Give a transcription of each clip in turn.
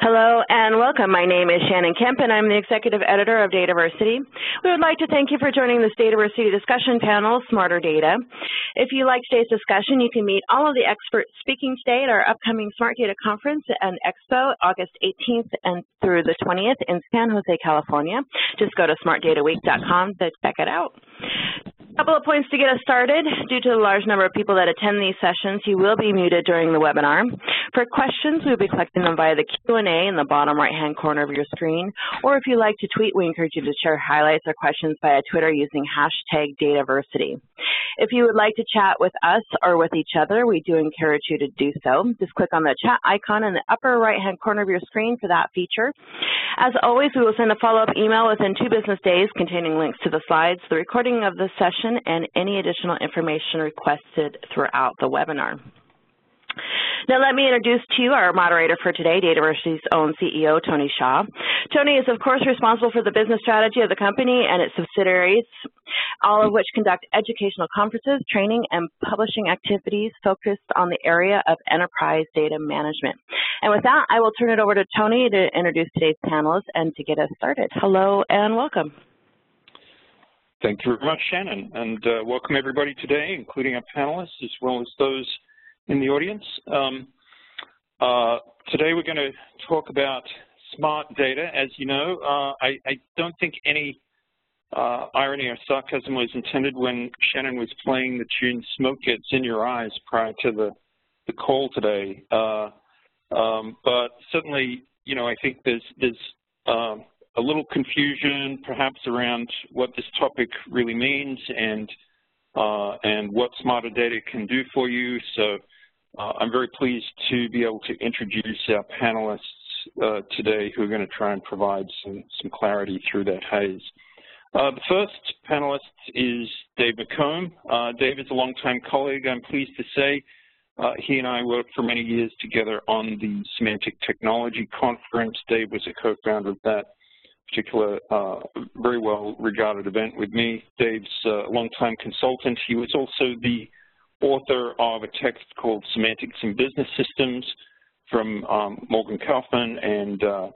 Hello and welcome. My name is Shannon Kemp and I'm the Executive Editor of Dataversity. We would like to thank you for joining this Dataversity discussion panel, Smarter Data. If you like today's discussion, you can meet all of the experts speaking today at our upcoming Smart Data Conference and Expo, August 18th and through the 20th in San Jose, California. Just go to smartdataweek.com to check it out. A couple of points to get us started. Due to the large number of people that attend these sessions, you will be muted during the webinar. For questions, we'll be collecting them via the Q&A in the bottom right-hand corner of your screen, or if you like to tweet, we encourage you to share highlights or questions via Twitter using hashtag Dataversity. If you would like to chat with us or with each other, we do encourage you to do so. Just click on the chat icon in the upper right-hand corner of your screen for that feature. As always, we will send a follow-up email within two business days containing links to the slides, the recording of the session, and any additional information requested throughout the webinar. Now let me introduce to you our moderator for today, Dataversity's own CEO, Tony Shaw. Tony is of course responsible for the business strategy of the company and its subsidiaries, all of which conduct educational conferences, training, and publishing activities focused on the area of enterprise data management. And with that, I will turn it over to Tony to introduce today's panelists and to get us started. Hello and welcome. Thank you very much, Shannon, and uh, welcome everybody today, including our panelists as well as those in the audience. Um, uh, today we're going to talk about smart data. As you know, uh, I, I, don't think any uh, irony or sarcasm was intended when Shannon was playing the tune Smoke Gets in Your Eyes prior to the, the call today. Uh, um, but certainly, you know, I think there's, there's um, a little confusion perhaps around what this topic really means and uh, and what smarter data can do for you. So uh, I'm very pleased to be able to introduce our panelists uh, today who are going to try and provide some, some clarity through that haze. Uh, the first panelist is Dave McComb. Uh, Dave is a longtime colleague, I'm pleased to say. Uh, he and I worked for many years together on the Semantic Technology Conference. Dave was a co-founder of that particular uh, very well regarded event with me. Dave's a longtime consultant. He was also the author of a text called Semantics in Business Systems from um, Morgan Kaufmann, and uh,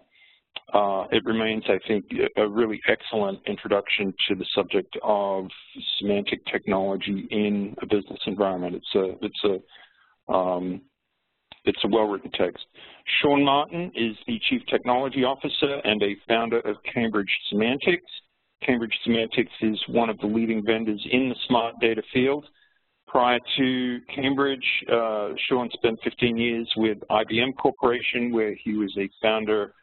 uh, it remains, I think, a really excellent introduction to the subject of semantic technology in a business environment. It's a, it's a um, it's a well-written text. Sean Martin is the Chief Technology Officer and a founder of Cambridge Semantics. Cambridge Semantics is one of the leading vendors in the smart data field. Prior to Cambridge, uh, Sean spent 15 years with IBM Corporation, where he was a founder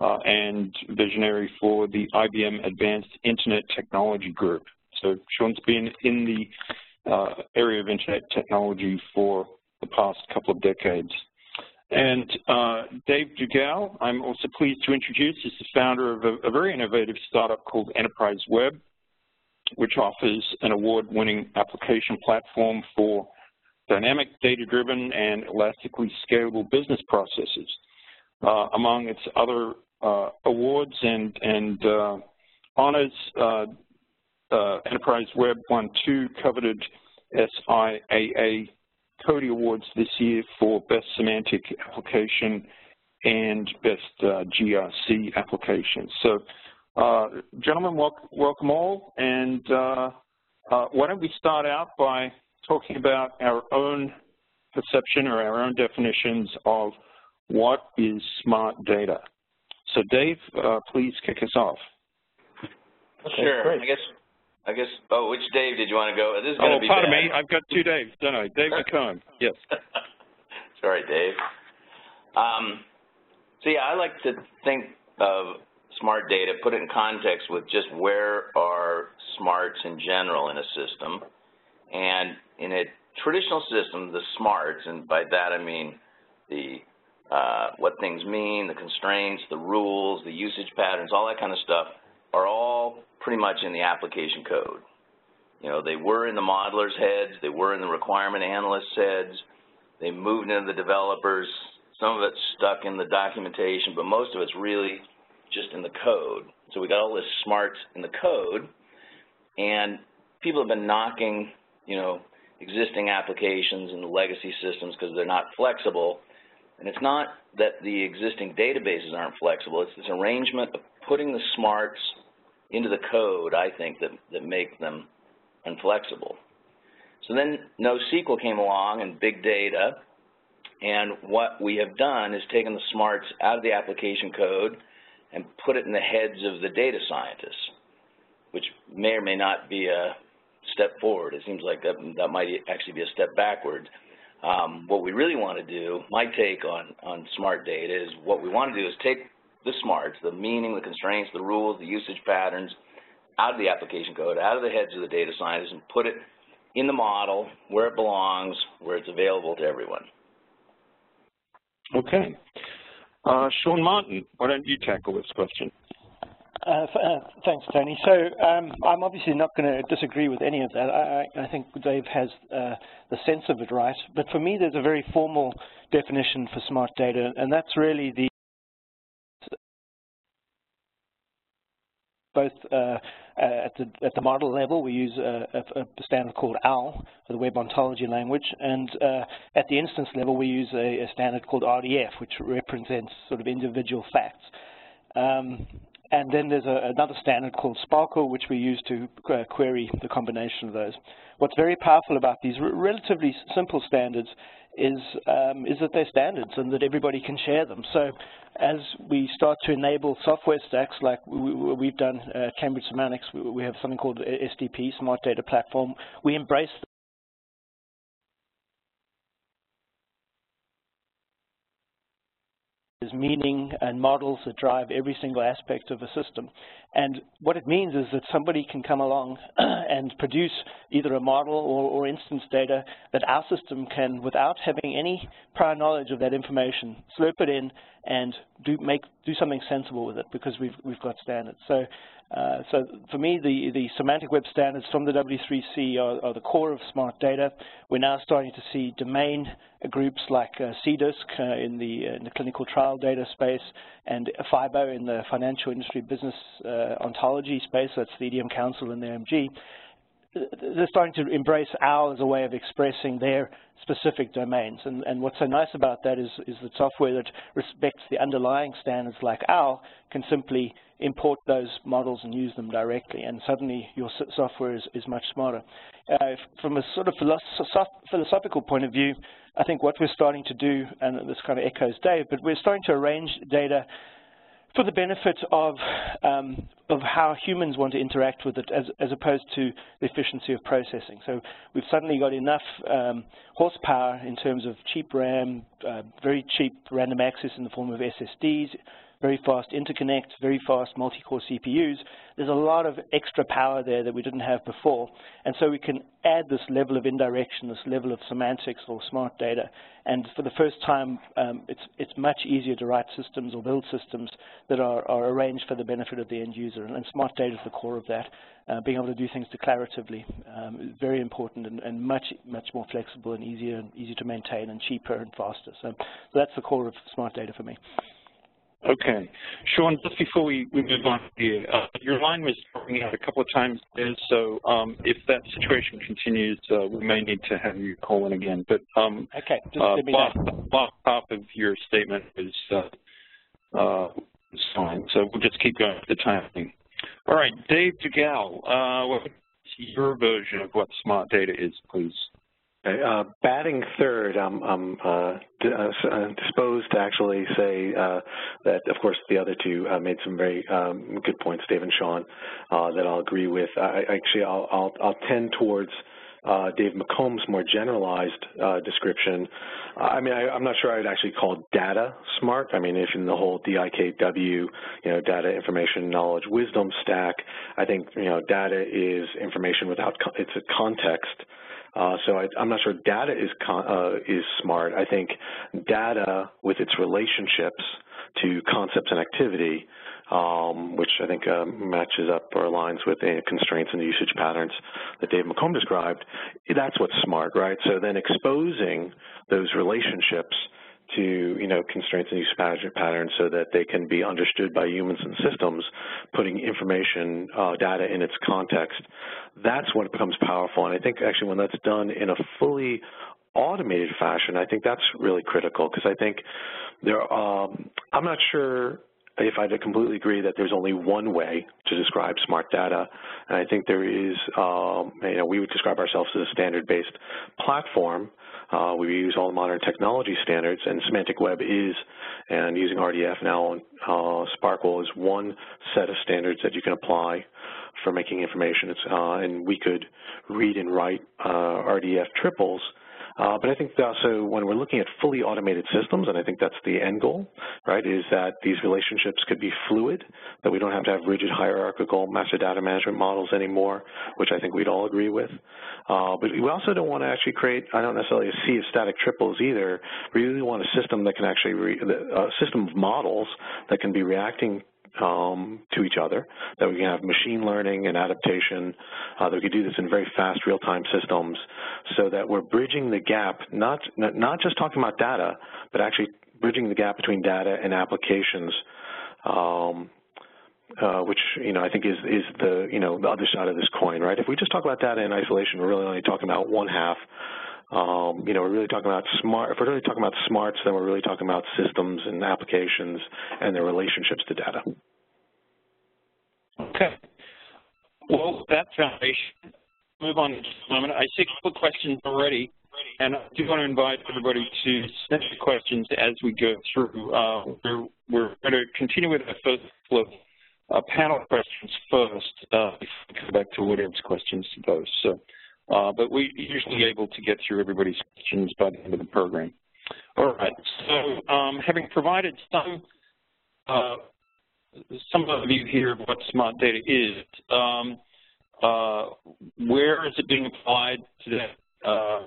uh, and visionary for the IBM Advanced Internet Technology Group. So Sean's been in the uh, area of internet technology for the past couple of decades. And uh, Dave Duggal, I'm also pleased to introduce, is the founder of a, a very innovative startup called Enterprise Web, which offers an award-winning application platform for dynamic, data-driven, and elastically scalable business processes. Uh, among its other uh, awards and, and uh, honors, uh, uh, Enterprise Web won two coveted SIAA CODiE Awards this year for Best Semantic Application and Best uh, GRC Application. So, uh, gentlemen, welcome, welcome all. And uh, uh, why don't we start out by talking about our own perception or our own definitions of what is smart data. So, Dave, uh, please kick us off. Sure. Great. I guess I guess, oh, which Dave did you want to go? This is going oh, to be pardon bad. me. I've got two Daves, don't I? Dave McComb, yes. Sorry, Dave. Um, so, yeah, I like to think of smart data, put it in context with just where are smarts in general in a system. And in a traditional system, the smarts, and by that I mean the uh, what things mean, the constraints, the rules, the usage patterns, all that kind of stuff, are all pretty much in the application code. You know, they were in the modelers' heads, they were in the requirement analysts' heads, they moved into the developers, some of it's stuck in the documentation, but most of it's really just in the code. So we got all this smarts in the code, and people have been knocking, you know, existing applications and legacy systems because they're not flexible. And it's not that the existing databases aren't flexible, it's this arrangement of putting the smarts into the code, I think, that, that make them inflexible. So then NoSQL came along and big data, and what we have done is taken the smarts out of the application code and put it in the heads of the data scientists, which may or may not be a step forward. It seems like that, that might actually be a step backward. Um, what we really want to do, my take on, on smart data is what we want to do is take the smarts, the meaning, the constraints, the rules, the usage patterns, out of the application code, out of the heads of the data scientists, and put it in the model where it belongs, where it's available to everyone. Okay. Uh, Sean Martin, why don't you tackle this question? Uh, uh, thanks, Tony. So um, I'm obviously not going to disagree with any of that. I, I think Dave has uh, the sense of it right. But for me, there's a very formal definition for smart data, and that's really the both uh, at, the, at the model level, we use a, a, a, standard called OWL the web ontology language, and uh, at the instance level, we use a, a, standard called RDF, which represents sort of individual facts. Um, and then there's another standard called SPARQL, which we use to uh, query the combination of those. What's very powerful about these relatively simple standards is um, is that they're standards and that everybody can share them. So as we start to enable software stacks like we, have done uh, Cambridge Semantics, we, we, have something called SDP, Smart Data Platform, we embrace meaning and models that drive every single aspect of a system. And what it means is that somebody can come along and produce either a model or, or, instance data that our system can, without having any prior knowledge of that information, slurp it in and do make do something sensible with it because we've we've got standards. So uh, so for me, the, the semantic web standards from the W3C are, are, the core of smart data. We're now starting to see domain groups like uh, CDISC uh, in, the, uh, in, the, clinical trial data space and FIBO in the financial industry business uh, ontology space, that's the EDM Council and the OMG. They're starting to embrace OWL as a way of expressing their specific domains. And, and what's so nice about that is, is that software that respects the underlying standards like OWL can simply import those models and use them directly, and suddenly your software is, is much smarter. Uh, from a sort of philosophical point of view, I think what we're starting to do, and this kind of echoes Dave, but we're starting to arrange data for the benefit of um, of how humans want to interact with it as, as opposed to the efficiency of processing. So we've suddenly got enough um, horsepower in terms of cheap RAM, uh, very cheap random access in the form of SSDs, very fast interconnect, very fast multi-core CPUs, there's a lot of extra power there that we didn't have before. And so we can add this level of indirection, this level of semantics or smart data. And for the first time, um, it's, it's much easier to write systems or build systems that are, are arranged for the benefit of the end user. And, and smart data is the core of that. Uh, being able to do things declaratively um, is very important and, and, much, much more flexible and easier and easier to maintain and cheaper and faster. So, so that's the core of smart data for me. Okay. Sean, just before we, we move on here, uh, your line was dropping out a couple of times there, so um, if that situation continues, uh, we may need to have you call in again. But um, okay, just uh, give me last, half of your statement is, uh, uh, fine, so we'll just keep going with the timing. All right, Dave Duggal, uh, what's your version of what smart data is, please? Uh, batting third, I'm, I'm uh, uh, uh, disposed to actually say uh, that, of course, the other two uh, made some very um, good points, Dave and Sean, that I'll agree with. I, actually, I'll, I'll, I'll, tend towards Dave McComb's more generalized description. I mean, I, am not sure I would actually call data smart. I mean, if in the whole DIKW, you know, data, information, knowledge, wisdom stack, I think, you know, data is information without, it's a context. Uh, so I, am not sure data is uh, is smart. I think data with its relationships to concepts and activity, um, which I think uh, matches up or aligns with the constraints and the usage patterns that Dave McComb described, that's what's smart, right? So then exposing those relationships to you know constraints and use patterns so that they can be understood by humans and systems, putting information uh, data in its context. That's when it becomes powerful. And I think actually when that's done in a fully automated fashion, I think that's really critical because I think there. Um, I'm not sure if I completely agree that there's only one way to describe smart data, and I think there is, um, you know, we would describe ourselves as a standard-based platform. Uh, we use all the modern technology standards, and Semantic Web is, and using RDF now, uh, SPARQL is one set of standards that you can apply for making information. Uh, and we could read and write uh, RDF triples but I think also when we're looking at fully automated systems, and I think that's the end goal, right, is that these relationships could be fluid, that we don't have to have rigid hierarchical master data management models anymore, which I think we'd all agree with. Uh, but we also don't want to actually create, I don't necessarily a of static triples either. We really want a system that can actually, a system of models that can be reacting um, to each other, that we can have machine learning and adaptation, uh, that we can do this in very fast real-time systems so that we're bridging the gap, not, not just talking about data, but actually bridging the gap between data and applications, um, uh, which you know I think is is the you know the other side of this coin, right? If we just talk about data in isolation, we're really only talking about one half um, you know, we're really talking about smart, if we're really talking about smarts, then we're really talking about systems and applications and their relationships to data. Okay. Well, that foundation, move on just a moment. I see a couple of questions already, and I do want to invite everybody to send the questions as we go through. Uh, we're, we're going to continue with our first flow uh, panel questions first uh, before we come back to audience questions to those. So but we're usually able to get through everybody's questions by the end of the program. All right, so um, having provided some uh, some overview here of what smart data is, um, uh, where is it being applied today? Uh,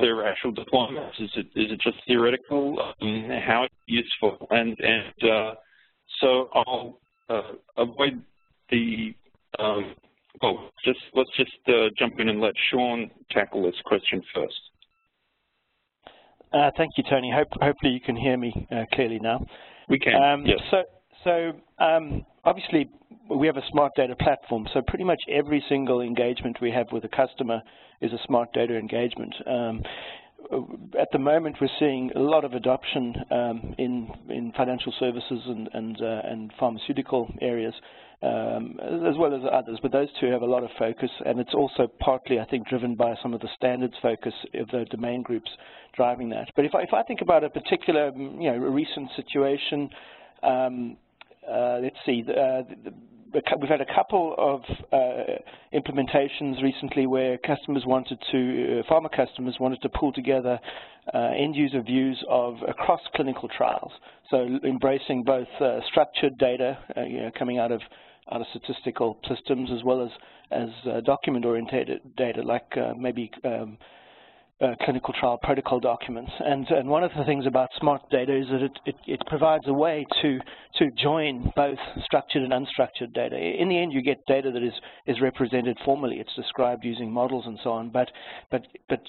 there actual deployments? Is it is it just theoretical? Um, how useful? And and uh, so I'll uh, avoid the um, Oh, just let's just uh, jump in and let Sean tackle this question first. Uh, thank you, Tony. Hope, hopefully you can hear me uh, clearly now. We can, um, yes. So, so um, obviously we have a smart data platform, so pretty much every single engagement we have with a customer is a smart data engagement. Um, at the moment, we're seeing a lot of adoption um, in in financial services and and, uh, and pharmaceutical areas um, as well as others, but those two have a lot of focus, and it's also partly, I think, driven by some of the standards focus of the domain groups driving that. But if I, if I think about a particular, you know, recent situation, um, uh, let's see, uh, the, we've had a couple of uh, implementations recently where customers wanted to, uh, pharma customers wanted to pull together uh, end user views of across clinical trials. So embracing both uh, structured data, uh, you know, coming out of out of statistical systems as well as as uh, document-oriented data, like maybe um, uh, clinical trial protocol documents. And, and one of the things about smart data is that it, it, it, provides a way to, to join both structured and unstructured data. In the end, you get data that is, is represented formally. It's described using models and so on. But, but, but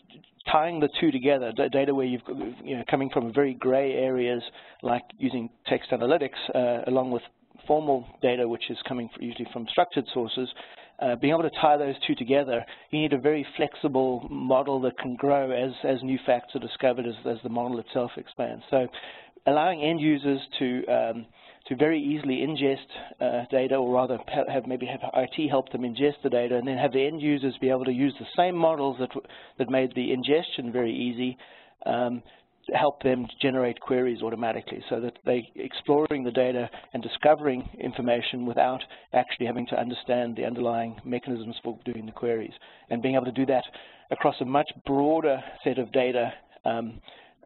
tying the two together, data where you've you know, coming from very gray areas like using text analytics uh, along with formal data, which is coming usually from structured sources, uh, being able to tie those two together, you need a very flexible model that can grow as, as new facts are discovered as, as the model itself expands. So allowing end users to um, to very easily ingest uh, data, or rather have maybe have IT help them ingest the data, and then have the end users be able to use the same models that that made the ingestion very easy um, help them generate queries automatically so that they're exploring the data and discovering information without actually having to understand the underlying mechanisms for doing the queries. And being able to do that across a much broader set of data um,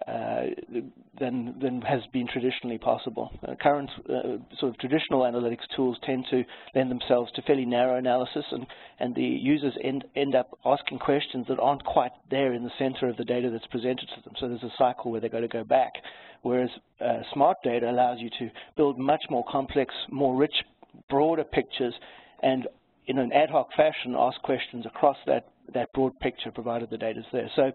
uh, than, than has been traditionally possible. Uh, current uh, sort of traditional analytics tools tend to lend themselves to fairly narrow analysis, and, and the users end, end up asking questions that aren't quite there in the center of the data that's presented to them. So there's a cycle where they've got to go back. Whereas uh, smart data allows you to build much more complex, more rich, broader pictures, and in an ad hoc fashion ask questions across that, that broad picture provided the data is there. So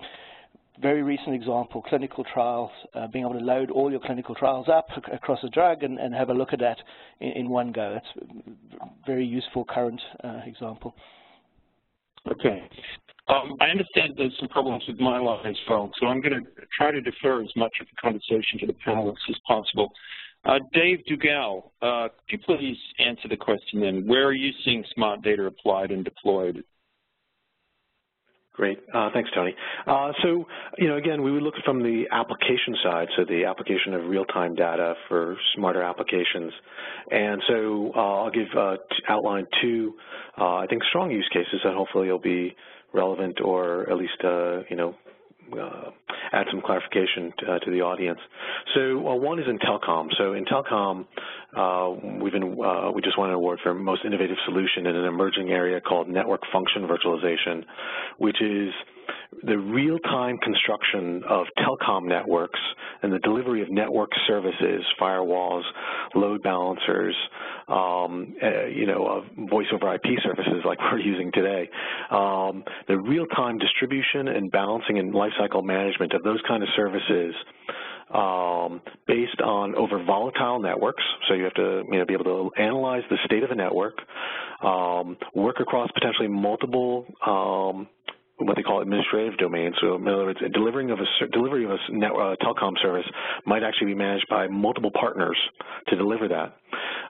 very recent example, clinical trials, uh, being able to load all your clinical trials up across a drug and, and have a look at that in, in, one go. It's a very useful current uh, example. Okay. Um, I understand there's some problems with my line as well, so I'm going to try to defer as much of the conversation to the panelists as possible. Uh, Dave Duggal, uh, could you please answer the question then? Where are you seeing smart data applied and deployed? Great. Uh, thanks, Tony. Uh, so, you know, again, we would look from the application side, so the application of real-time data for smarter applications. And so uh, I'll give outline two, I think, strong use cases that hopefully will be relevant or at least, you know, add some clarification to, uh, to the audience. So uh, one is in telecom. So in telecom, uh, we've been uh, we just won an award for most innovative solution in an emerging area called network function virtualization, which is the real-time construction of telecom networks and the delivery of network services, firewalls, load balancers, um, uh, you know, voice over IP services like we're using today. Um, the real-time distribution and balancing and lifecycle management of those kind of services um, based on over volatile networks. So you have to you know, be able to analyze the state of a network, um, work across potentially multiple um, what they call administrative domains. So in other words, delivering of a delivery of a net, uh, telecom service might actually be managed by multiple partners to deliver that.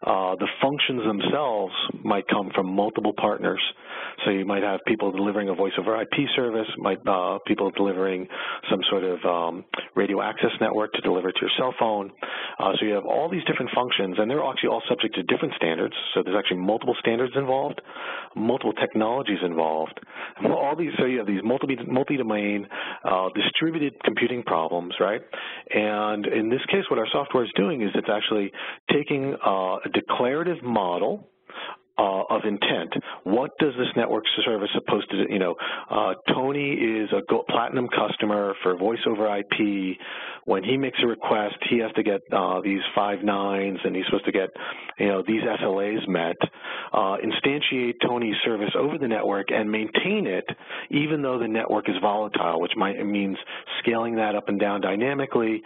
Uh, the functions themselves might come from multiple partners. So you might have people delivering a voice over IP service, might uh, people delivering some sort of um, radio access network to deliver to your cell phone. Uh, so you have all these different functions, and they're actually all subject to different standards. So there's actually multiple standards involved, multiple technologies involved. All these, so you have these multi, multi-domain uh, distributed computing problems, right? And in this case, what our software is doing is it's actually taking uh, a declarative model of intent. What does this network service supposed to, you know, uh, Tony is a platinum customer for voice over IP. When he makes a request, he has to get uh, these five nines and he's supposed to get, you know, these SLAs met. Uh, instantiate Tony's service over the network and maintain it even though the network is volatile, which might means scaling that up and down dynamically.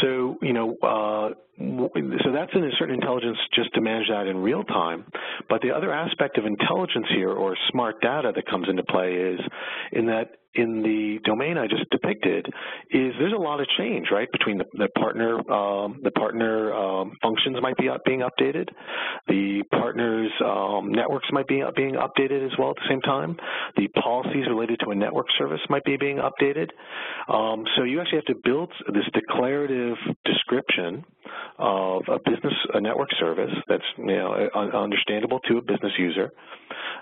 So, you know, uh, so that's in a certain intelligence just to manage that in real time. But the other aspect of intelligence here or smart data that comes into play is in that in the domain I just depicted is there's a lot of change, right, between the, the partner um, the partner um, functions might be up, being updated, the partners um, networks might be being updated as well at the same time, the policies related to a network service might be being updated. Um, so you actually have to build this declarative description of a business a network service that's you know understandable to a business user,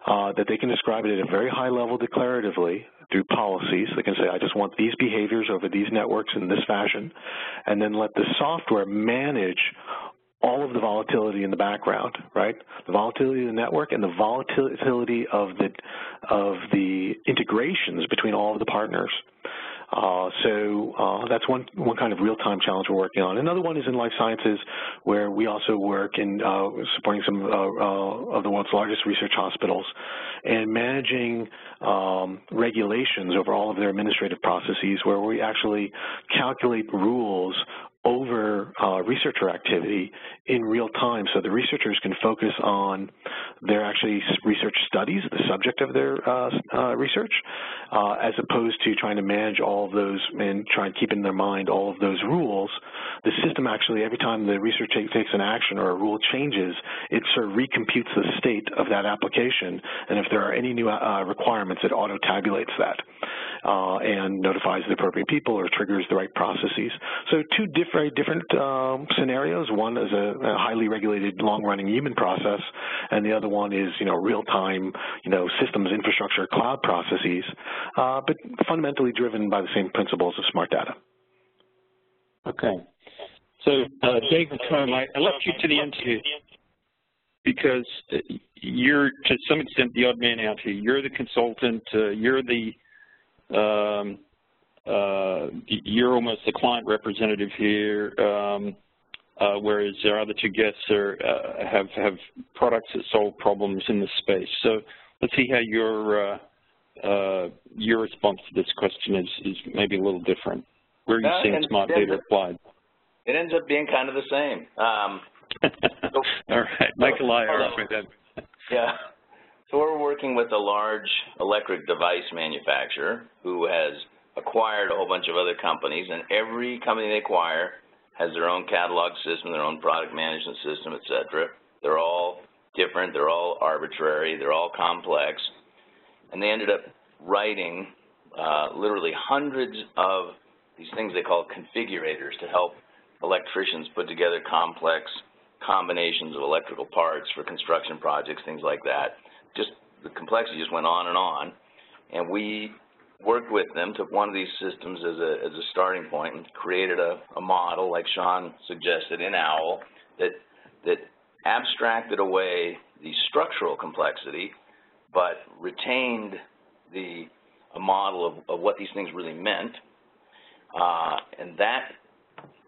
uh, that they can describe it at a very high level declaratively through policies. They can say, I just want these behaviors over these networks in this fashion, and then let the software manage all of the volatility in the background, right? The volatility of the network and the volatility of the of the integrations between all of the partners. Uh, so uh, that's one one kind of real-time challenge we're working on. Another one is in life sciences, where we also work in uh, supporting some of the world's largest research hospitals and managing um, regulations over all of their administrative processes, where we actually calculate rules over uh, researcher activity in real time so the researchers can focus on their actually research studies, the subject of their uh, uh, research, uh, as opposed to trying to manage all of those and try and keep in their mind all of those rules. The system actually, every time the research takes an action or a rule changes, it sort of recomputes the state of that application, and if there are any new uh, requirements, it auto-tabulates that uh, and notifies the appropriate people or triggers the right processes. So two different very different um, scenarios. One is a, a, highly regulated, long-running human process, and the other one is, you know, real-time, you know, systems, infrastructure, cloud processes, uh, but fundamentally driven by the same principles of smart data. Okay. So, uh, Dave I, I left you to the end here because you're, to some extent, the odd man out here. You're the consultant. Uh, you're the um, uh, you're almost the client representative here, um, uh, whereas our other two guests are, uh, have have products that solve problems in this space. So let's see how your uh, uh, your response to this question is is maybe a little different. Where are you seeing smart data applied? It ends up being kind of the same. Um, All right, Michael, Yeah. So we're working with a large electric device manufacturer who has acquired a whole bunch of other companies, and every company they acquire has their own catalog system, their own product management system, et cetera. They're all different, they're all arbitrary, they're all complex, and they ended up writing uh, literally hundreds of these things they call configurators to help electricians put together complex combinations of electrical parts for construction projects, things like that. Just the complexity just went on and on. And we worked with them, took one of these systems as a, as a starting point and created a, a model, like Sean suggested, in OWL that, that abstracted away the structural complexity but retained the a model of, of what these things really meant. Uh, and that,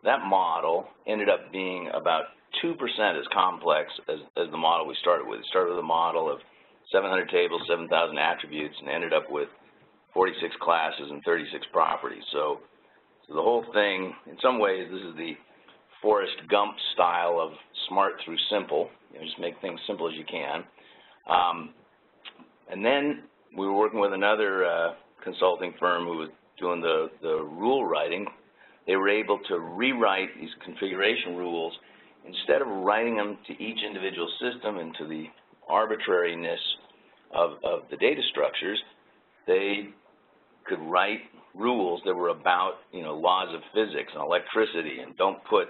that model ended up being about 2% as complex as, as the model we started with. It started with a model of 700 tables, 7,000 attributes, and ended up with 46 classes and 36 properties. So, so the whole thing, in some ways, this is the Forrest Gump style of smart through simple. You know, just make things simple as you can. Um, and then we were working with another uh, consulting firm who was doing the, the rule writing. They were able to rewrite these configuration rules instead of writing them to each individual system and to the arbitrariness of, of the data structures, they could write rules that were about, you know, laws of physics and electricity and don't put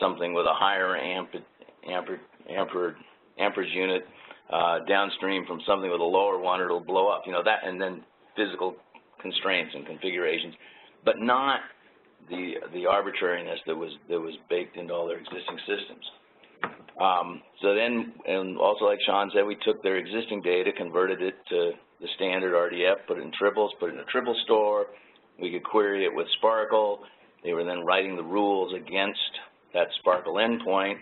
something with a higher ampere, ampere, ampere, amperage unit uh, downstream from something with a lower one, it'll blow up. You know that, and then physical constraints and configurations, but not the the arbitrariness that was that was baked into all their existing systems. Um, so then, and also like Sean said, we took their existing data, converted it to the standard RDF, put it in triples, put it in a triple store. We could query it with SPARQL. They were then writing the rules against that SPARQL endpoint.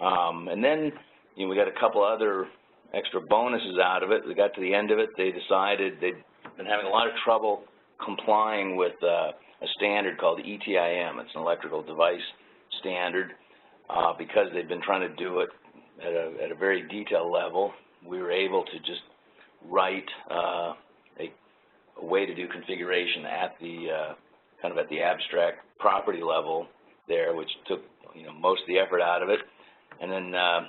Um, and then you know, we got a couple other extra bonuses out of it. We got to the end of it, they decided they'd been having a lot of trouble complying with uh, a standard called ETIM. It's an electrical device standard. Uh, because they've been trying to do it at a, at a very detailed level, we were able to just write uh, a, a, way to do configuration at the uh, kind of at the abstract property level there, which took you know most of the effort out of it. And then uh,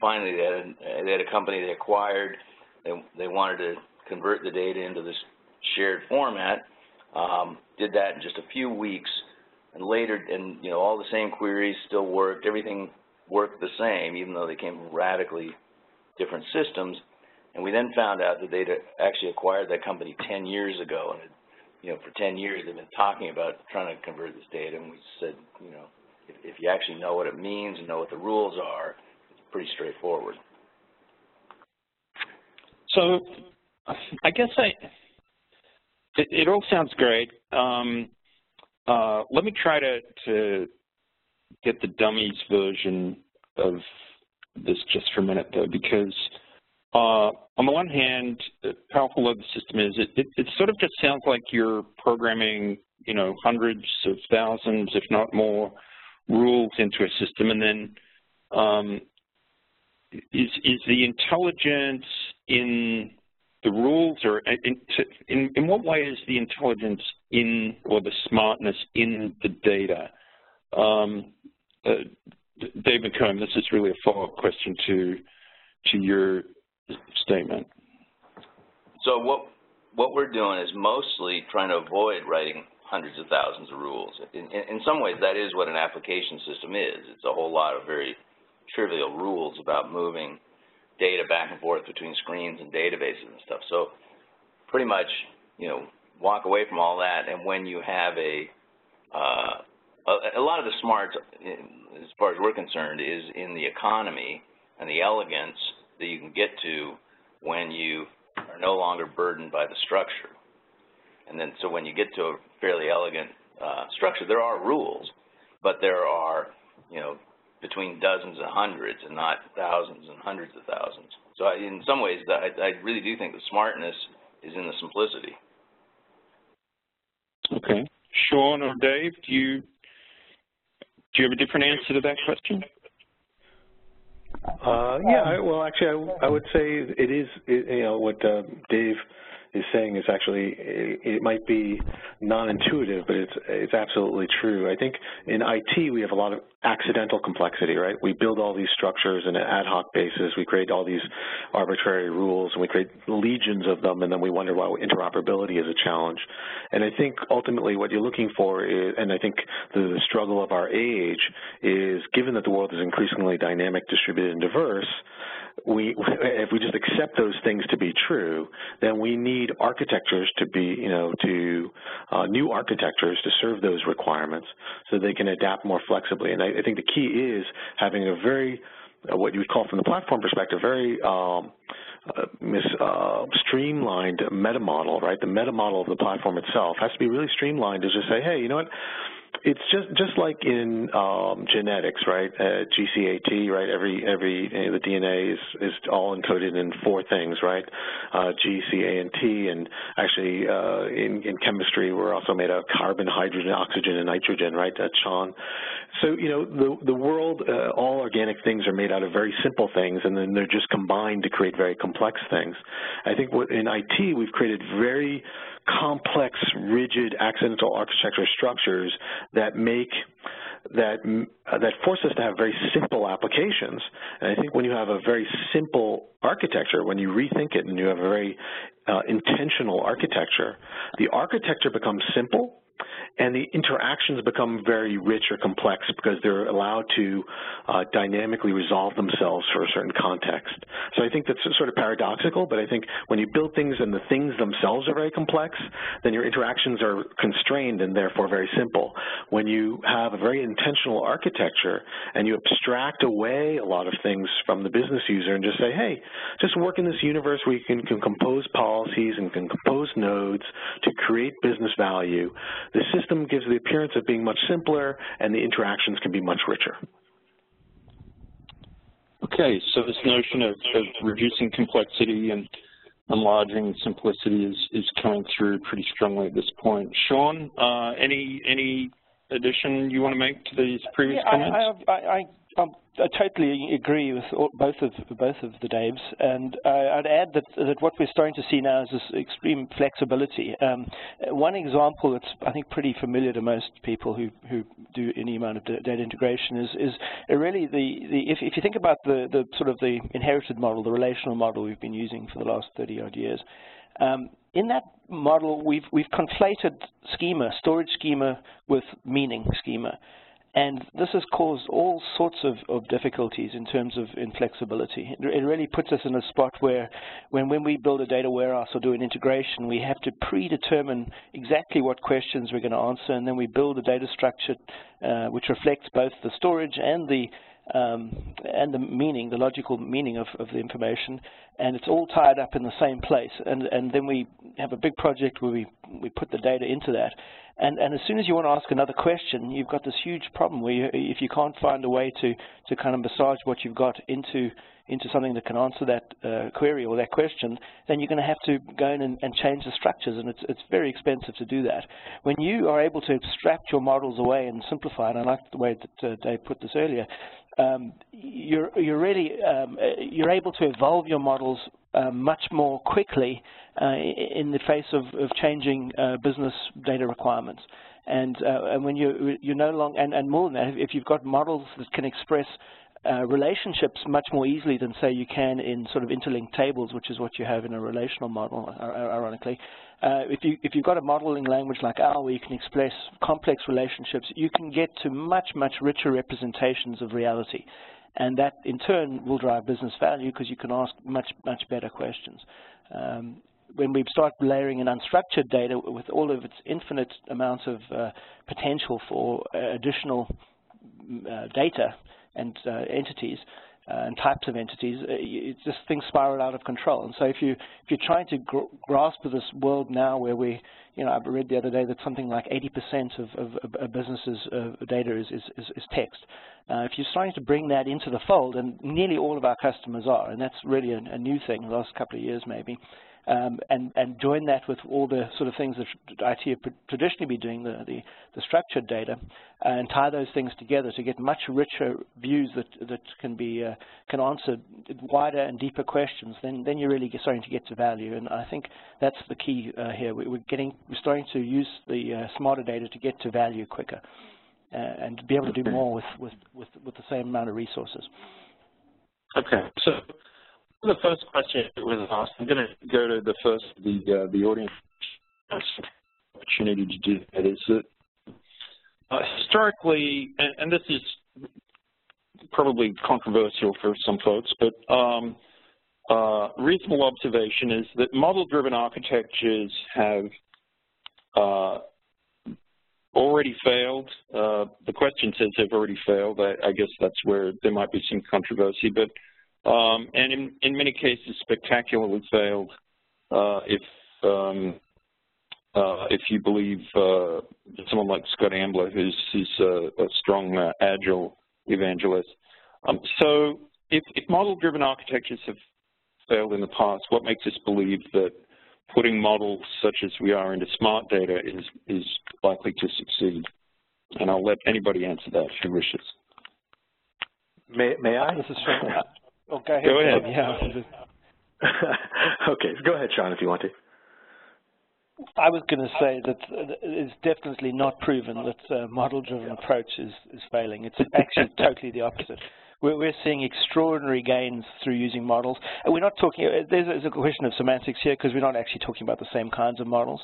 finally, they had, a, they had a company they acquired. They, they wanted to convert the data into this shared format. Um, did that in just a few weeks, and later, and you know, all the same queries still worked. Everything worked the same, even though they came from radically different systems. And we then found out that they'd actually acquired that company 10 years ago, and it, you know, for 10 years they've been talking about trying to convert this data. And we said, you know, if, if you actually know what it means and know what the rules are, it's pretty straightforward. So I guess I, it, it all sounds great. Um, uh, let me try to, to get the dummies version of this just for a minute though, because uh, on the one hand, the powerful though the system is, it, it, it, sort of just sounds like you're programming, you know, hundreds of thousands, if not more, rules into a system, and then um, is is the intelligence in the rules, or in, in, in what way is the intelligence in or the smartness in the data? Um, uh, Dave McComb, this is really a follow-up question to to your statement. So what what we're doing is mostly trying to avoid writing hundreds of thousands of rules. In, in, in some ways, that is what an application system is. It's a whole lot of very trivial rules about moving data back and forth between screens and databases and stuff. So pretty much, you know, walk away from all that, and when you have a, uh, a, a lot of the smarts, as far as we're concerned, is in the economy and the elegance that you can get to when you are no longer burdened by the structure. And then, so when you get to a fairly elegant uh, structure, there are rules, but there are, you know, between dozens and hundreds and not thousands and hundreds of thousands. So I, in some ways, I, I really do think the smartness is in the simplicity. Okay. Sean or Dave, do you do you have a different answer to that question? Uh, yeah, I, well, actually, I, I, would say it is, it, you know, what uh, Dave is saying is actually it, it might be non-intuitive, but it's it's absolutely true. I think in IT we have a lot of accidental complexity, right? We build all these structures in an ad hoc basis. We create all these arbitrary rules, and we create legions of them, and then we wonder why interoperability is a challenge. And I think ultimately what you're looking for is, and I think the, struggle of our age is, given that the world is increasingly dynamic, distributed, and diverse, we, if we just accept those things to be true, then we need architectures to be, you know, to uh, new architectures to serve those requirements so they can adapt more flexibly. And I, I think the key is having a very, uh, what you would call from the platform perspective, very um, uh, mis, uh, streamlined meta model, right? The meta model of the platform itself has to be really streamlined to just say, hey, you know what? It's just just like in um, genetics, right? Uh, GCAT, right? Every every the DNA is is all encoded in four things, right? Uh, G, C, A, and T, and actually uh, in in chemistry, we're also made of carbon, hydrogen, oxygen, and nitrogen, right? That's Sean. So you know the the world, uh, all organic things are made out of very simple things, and then they're just combined to create very complex things. I think what in IT we've created very complex, rigid, accidental architecture structures that make that that force us to have very simple applications. And I think when you have a very simple architecture, when you rethink it and you have a very uh, intentional architecture, the architecture becomes simple and the interactions become very rich or complex because they're allowed to uh, dynamically resolve themselves for a certain context. So I think that's sort of paradoxical, but I think when you build things and the things themselves are very complex, then your interactions are constrained and therefore very simple. When you have a very intentional architecture and you abstract away a lot of things from the business user and just say, hey, just work in this universe where you can, can compose policies and can compose nodes to create business value, the system gives the appearance of being much simpler and the interactions can be much richer. Okay, so this notion of, of reducing complexity and enlarging simplicity is, is coming through pretty strongly at this point. Sean, uh, any any addition you want to make to these previous yeah, comments? I, I, I, um, I totally agree with all, both of both of the Daves, and uh, I'd add that that what we're starting to see now is this extreme flexibility. Um, one example that's I think pretty familiar to most people who who do any amount of data integration is is really the the if if you think about the the sort of the inherited model, the relational model we've been using for the last 30 odd years. Um, in that model, we've we've conflated schema, storage schema, with meaning schema. And this has caused all sorts of, of difficulties in terms of inflexibility. It, really puts us in a spot where when, when we build a data warehouse or do an integration, we have to predetermine exactly what questions we're going to answer, and then we build a data structure uh, which reflects both the storage and the um, and the meaning, the logical meaning of, of the information, and it's all tied up in the same place. And, and then we have a big project where we, we put the data into that. And, and as soon as you want to ask another question, you've got this huge problem where you, if you can't find a way to, to kind of massage what you've got into into something that can answer that uh, query or that question, then you're going to have to go in and, and, change the structures, and it's, it's very expensive to do that. When you are able to abstract your models away and simplify, and I like the way that uh, Dave put this earlier, um, you're, you're really um, uh, you're able to evolve your models uh, much more quickly uh, in the face of, of changing uh, business data requirements. And, uh, and when you you're no longer and, and more than that, if you've got models that can express uh, relationships much more easily than, say, you can in sort of interlinked tables, which is what you have in a relational model, ironically. Uh, if, you, if you've got a modeling language like OWL where you can express complex relationships, you can get to much, much richer representations of reality. And that, in turn, will drive business value because you can ask much, much better questions. Um, when we start layering in unstructured data with all of its infinite amounts of uh, potential for uh, additional uh, data, and uh, entities uh, and types of entities, uh, it just things spiral out of control. And so if you if you're trying to gr grasp this world now where we, you know, I read the other day that something like 80% of, of, of businesses' uh, data is, is, is text. Uh, if you're starting to bring that into the fold, and nearly all of our customers are, and that's really a, a new thing the last couple of years maybe, um, and, and join that with all the sort of things that IT have traditionally been doing, the, the, the structured data, and tie those things together to get much richer views that, that can be uh, can answer wider and deeper questions, then, then you're really starting to get to value. And I think that's the key uh, here. We're, getting, we're starting to use the uh, smarter data to get to value quicker uh, and be able to do more with, with, with, with the same amount of resources. Okay, so the first question was asked, I'm going to go to the first, the, uh, the audience opportunity to do that, is that uh, historically, and, and, this is probably controversial for some folks, but um, uh, reasonable observation is that model-driven architectures have uh, already failed. Uh, the question says they've already failed. I, I, guess that's where there might be some controversy, but um, and in, in many cases spectacularly failed uh, if um, uh, if you believe uh, someone like Scott Ambler, who's, who's a, a strong uh, agile evangelist. Um, so if, if model-driven architectures have failed in the past, what makes us believe that putting models such as we are into smart data is, is likely to succeed? And I'll let anybody answer that who wishes. May, may I? This is Sean. Oh, go ahead. Go ahead. Yeah. okay, go ahead, Sean, if you want to. I was going to say that it's definitely not proven that a model-driven approach is, is failing. It's actually totally the opposite. We're, we're, seeing extraordinary gains through using models. And we're not talking, there's, there's a question of semantics here because we're not actually talking about the same kinds of models.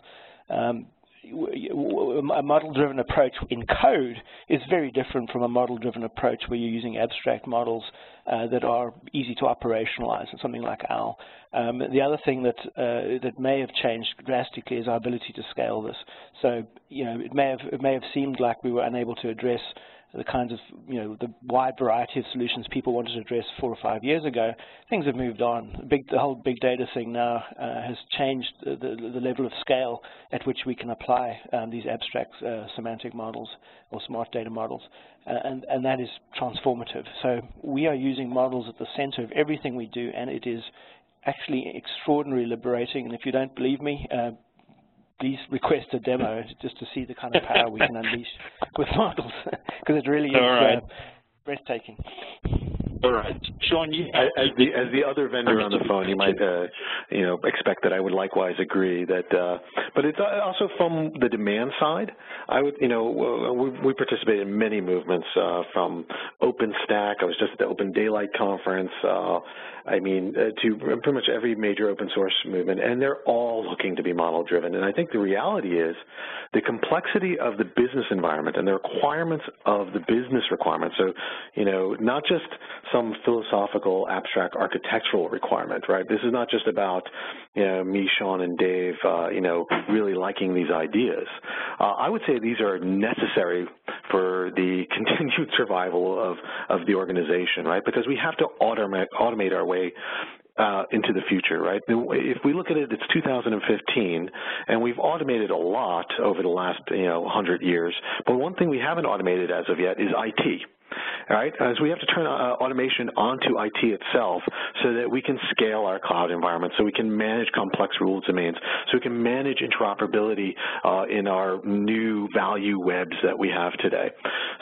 Um, a model-driven approach in code is very different from a model-driven approach where you're using abstract models uh, that are easy to operationalize, something like OWL. Um, the other thing that uh, that may have changed drastically is our ability to scale this. So, you know, it may have it may have seemed like we were unable to address the kinds of, you know, the wide variety of solutions people wanted to address four or five years ago, things have moved on. Big, the whole big data thing now uh, has changed the, the, the, level of scale at which we can apply um, these abstract uh, semantic models or smart data models, uh, and, and that is transformative. So we are using models at the center of everything we do, and it is actually extraordinarily liberating. And if you don't believe me, uh, please request a demo just to see the kind of power we can unleash with models, because it really is right. uh, breathtaking. All right, Sean, you, as the as the other vendor on the phone, you might uh, you know expect that I would likewise agree that, uh, but it's also from the demand side. I would you know we, we participate in many movements uh, from OpenStack. I was just at the Open Daylight conference. Uh, I mean, uh, to pretty much every major open source movement, and they're all looking to be model driven. And I think the reality is the complexity of the business environment and the requirements of the business requirements. So, you know, not just some philosophical, abstract, architectural requirement, right? This is not just about, you know, me, Sean, and Dave, uh, you know, really liking these ideas. Uh, I would say these are necessary for the continued survival of, of the organization, right? Because we have to automate, automate our way uh, into the future, right? If we look at it, it's 2015, and we've automated a lot over the last, you know, 100 years. But one thing we haven't automated as of yet is IT. Right, as we have to turn uh, automation onto IT itself so that we can scale our cloud environment, so we can manage complex rule domains, so we can manage interoperability uh, in our new value webs that we have today.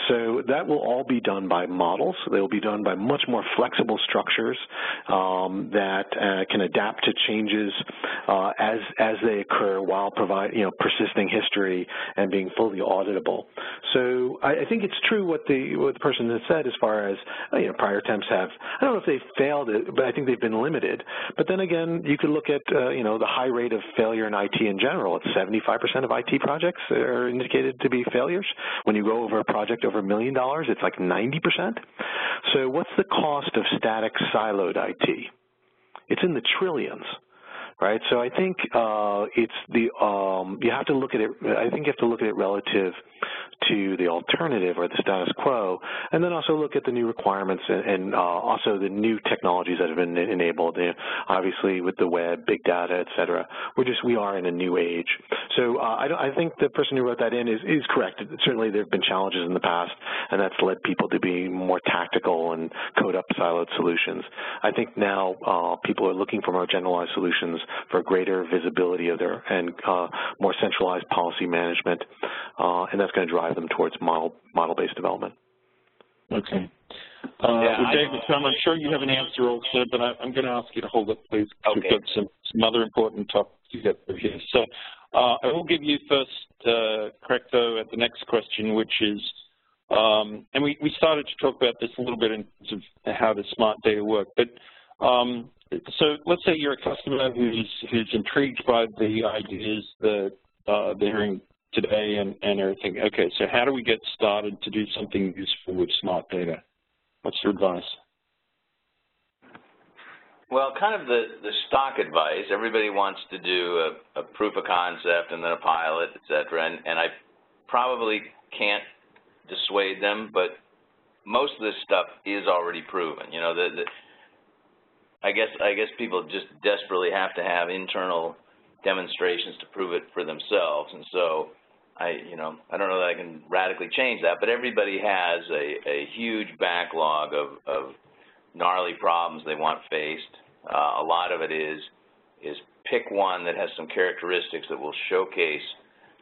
So that will all be done by models. They will be done by much more flexible structures um, that uh, can adapt to changes uh, as as they occur while provide you know persisting history and being fully auditable. So I, I think it's true what the what the person has said as far as uh, you know prior attempts have. I don't know if they failed it, but I think they've been limited. But then again, you could look at uh, you know the high rate of failure in IT in general. It's 75% of IT projects are indicated to be failures. When you go over a project over a million dollars, it's like 90%. So what's the cost of static siloed IT? It's in the trillions right? So I think uh, it's the um, you have to look at it. I think you have to look at it relative to the alternative or the status quo, and then also look at the new requirements and, and uh, also the new technologies that have been enabled. You know, obviously, with the web, big data, et cetera, we're just we are in a new age. So uh, I, I, think the person who wrote that in is, is correct. Certainly, there have been challenges in the past, and that's led people to be more tactical and code up siloed solutions. I think now uh, people are looking for more generalized solutions for greater visibility of their and uh, more centralized policy management, uh, and that's going to drive them towards model model-based development. Okay. Uh, yeah, well, David, Tom, I'm sure you have an answer also, but I, am going to ask you to hold it, please. Okay. We've got some, some other important topics to get through here. So uh, I will give you first uh, crack, though, at the next question, which is, um, and we, we started to talk about this a little bit in terms of how does smart data work, but um, so let's say you're a customer who's, who's intrigued by the ideas that uh, they're hearing today and, and everything. Okay, so how do we get started to do something useful with smart data? What's your advice? Well, kind of the, the stock advice, everybody wants to do a, a proof of concept and then a pilot, et cetera, and, and I probably can't dissuade them, but most of this stuff is already proven. You know, the, the I guess I guess people just desperately have to have internal demonstrations to prove it for themselves, and so I, you know, I don't know that I can radically change that, but everybody has a, a huge backlog of, of gnarly problems they want faced. Uh, a lot of it is is pick one that has some characteristics that will showcase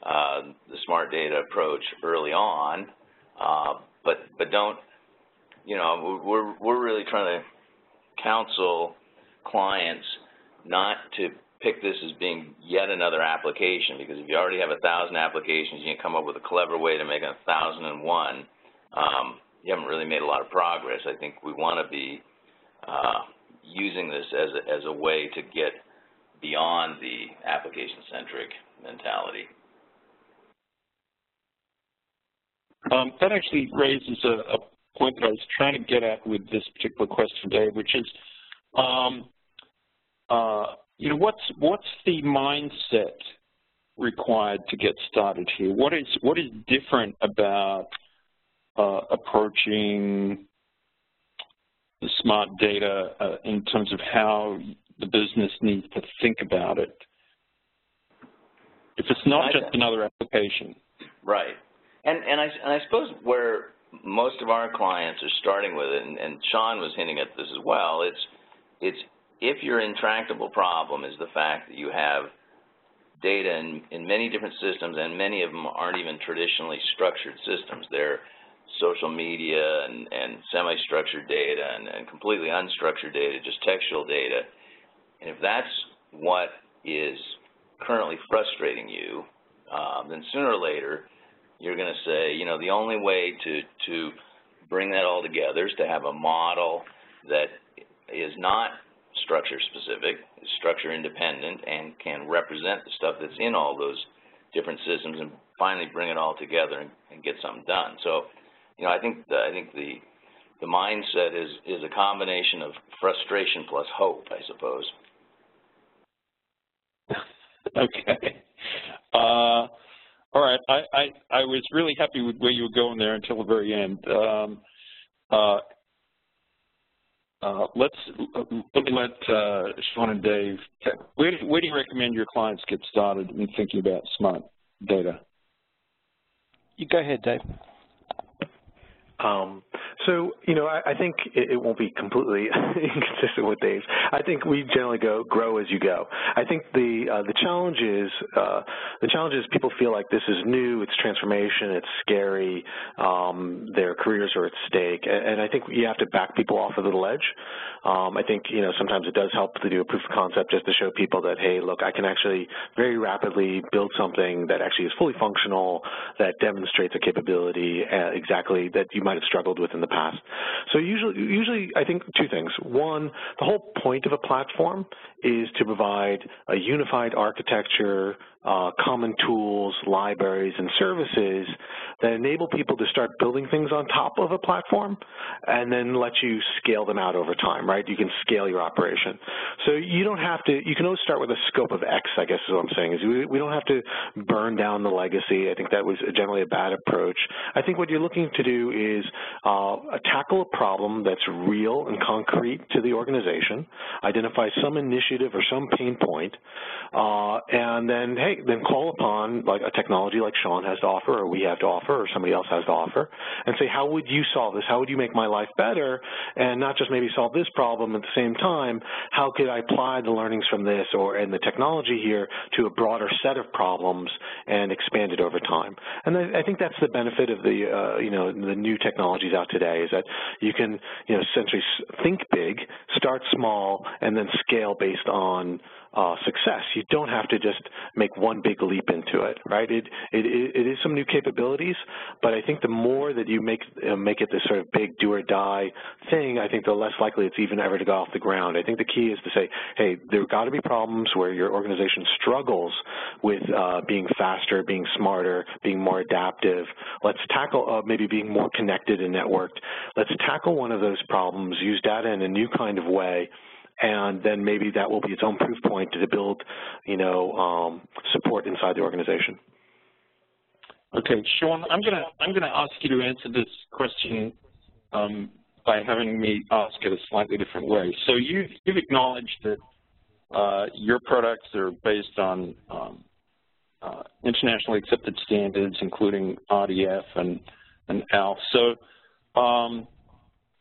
uh, the smart data approach early on, uh, but but don't, you know, we're we're really trying to counsel clients not to pick this as being yet another application because if you already have a thousand applications, you can come up with a clever way to make a thousand and one. Um, you haven't really made a lot of progress. I think we want to be uh, using this as a, as a way to get beyond the application-centric mentality. Um, that actually raises a, a, point that I was trying to get at with this particular question, Dave, which is um, uh, you know, what's what's the mindset required to get started here? What is what is different about uh, approaching the smart data uh, in terms of how the business needs to think about it? If it's not just another application. Right. And and I, and I suppose where most of our clients are starting with it, and, and Sean was hinting at this as well, it's it's if your intractable problem is the fact that you have data in, in many different systems and many of them aren't even traditionally structured systems, they're social media and, and semi-structured data and, and completely unstructured data, just textual data, and if that's what is currently frustrating you, um, then sooner or later you're going to say, you know, the only way to, to bring that all together is to have a model that is not structure specific, is structure independent, and can represent the stuff that's in all those different systems and finally bring it all together and, and get something done. So, you know, I think the, I think the the mindset is is a combination of frustration plus hope, I suppose. okay. Uh, all right. I, I, I was really happy with where you were going there until the very end. Um, uh, uh, let's let me let uh, Sean and Dave. Where do, where do you recommend your clients get started in thinking about smart data? You go ahead, Dave. Um, so, you know, I, I think it, it, won't be completely inconsistent with Dave's. I think we generally go grow as you go. I think the uh, the challenge is uh, the challenge is people feel like this is new, it's transformation, it's scary, um, their careers are at stake, and, and, I think you have to back people off of the ledge. Um, I think you know sometimes it does help to do a proof of concept just to show people that hey, look, I can actually very rapidly build something that actually is fully functional, that demonstrates a capability uh, exactly that you might have struggled with in the past. So usually, usually I think two things. One, the whole point of a platform is to provide a unified architecture, common tools, libraries, and services that enable people to start building things on top of a platform and then let you scale them out over time, right? You can scale your operation. So you don't have to, you can always start with a scope of X, I guess is what I'm saying, is we, we don't have to burn down the legacy. I think that was generally a bad approach. I think what you're looking to do is uh, tackle a problem that's real and concrete to the organization, identify some initiative or some pain point, uh, and then, hey, then call upon like a technology like Sean has to offer or we have to offer or somebody else has to offer and say, how would you solve this? How would you make my life better? And not just maybe solve this problem at the same time, how could I apply the learnings from this or and the technology here to a broader set of problems and expand it over time? And I, I think that's the benefit of the, uh, you know, the new technologies out today is that you can, you know, essentially think big, start small, and then scale based on uh, success. You don't have to just make one big leap into it, right? It, it, it is some new capabilities, but I think the more that you make uh, make it this sort of big do or die thing, I think the less likely it's even ever to go off the ground. I think the key is to say, hey, there have got to be problems where your organization struggles with uh, being faster, being smarter, being more adaptive. Let's tackle uh, maybe being more connected and networked. Let's tackle one of those problems, use data in a new kind of way, and then maybe that will be its own proof point to build, you know, um, support inside the organization. Okay, Sean, I'm gonna I'm gonna ask you to answer this question um, by having me ask it a slightly different way. So you've you've acknowledged that uh, your products are based on um, uh, internationally accepted standards, including RDF and and OWL. So um,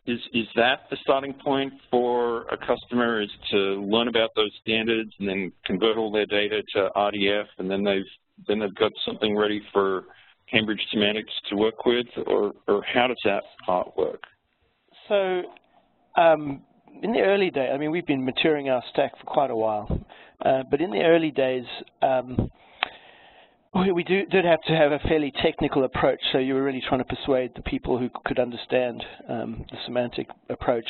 is, is that the starting point for a customer is to learn about those standards and then convert all their data to RDF and then they've then they've got something ready for Cambridge Semantics to work with or, or how does that part work? So um, in the early days, I mean we've been maturing our stack for quite a while, uh, but in the early days um, we do, did have to have a fairly technical approach, so you were really trying to persuade the people who could understand um, the semantic approach.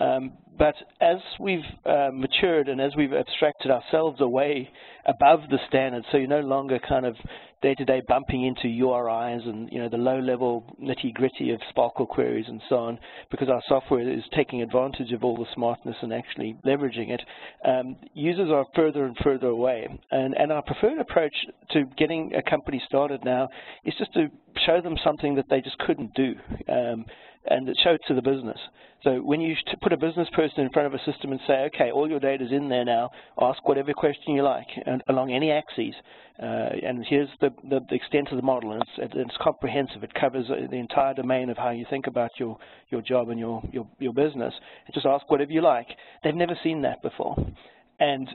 Um, but as we've uh, matured and as we've abstracted ourselves away above the standard, so you're no longer kind of day-to-day -day bumping into URIs and you know the low-level nitty-gritty of SPARQL queries and so on, because our software is taking advantage of all the smartness and actually leveraging it. Um, users are further and further away, and and our preferred approach to getting a company started now is just to show them something that they just couldn't do. Um, and show it to the business. So when you put a business person in front of a system and say, okay, all your data is in there now, ask whatever question you like and along any axes, uh, and here's the, the, the, extent of the model, and it's, it's, comprehensive. It covers uh, the entire domain of how you think about your, your job and your, your, your business. Just ask whatever you like. They've never seen that before. And